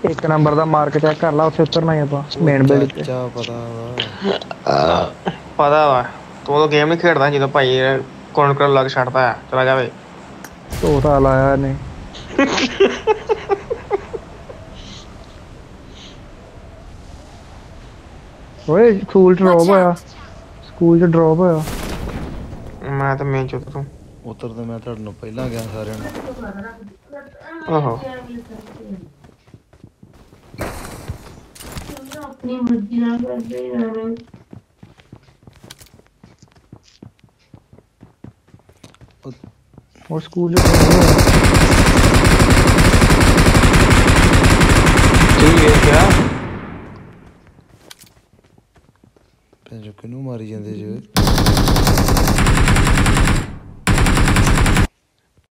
ਇੱਕ ਨੰਬਰ ਦਾ mark check ਕਰ ਲਾ ਉੱਥੇ ਉਤਰਨਾ ਹੀ ਆਪਾਂ ਮੇਨ ਬਿਲਡ ਤੇ ਚਾਚਾ ਪਤਾ ਵਾ ਪਤਾ ਵਾ ਤੂੰ ਉਹ ਗੇਮ ਨਹੀਂ ਖੇਡਦਾ ਜਦੋਂ ਭਾਈ ਕੌਨਕਰ ਲੱਗ ਛੱਡਦਾ ਹੈ ਚਲਾ ਜਾਵੇ ਤੋਤਾ ਲਾਇਆ ਇਹਨੇ ਓਏ ਸਕੂਲ ਚ ਡ੍ਰੌਪ ਹੋਇਆ ਸਕੂਲ ਚ ਡ੍ਰੌਪ ਹੋਇਆ ਮੈਂ ਤਾਂ ਮੇਨ ਚੁੱਤ ਤੂੰ ਉਤਰ ਤੇ ਮੈਂ ਤੁਹਾਡੇ ਨੂੰ ਪਹਿਲਾਂ ਗਿਆ ਸਾਰਿਆਂ ਨੂੰ ਓਹੋ अपनी मर्ज़ी ना करते जाना और स्कूल क्या? पंजो किनू मारी जो।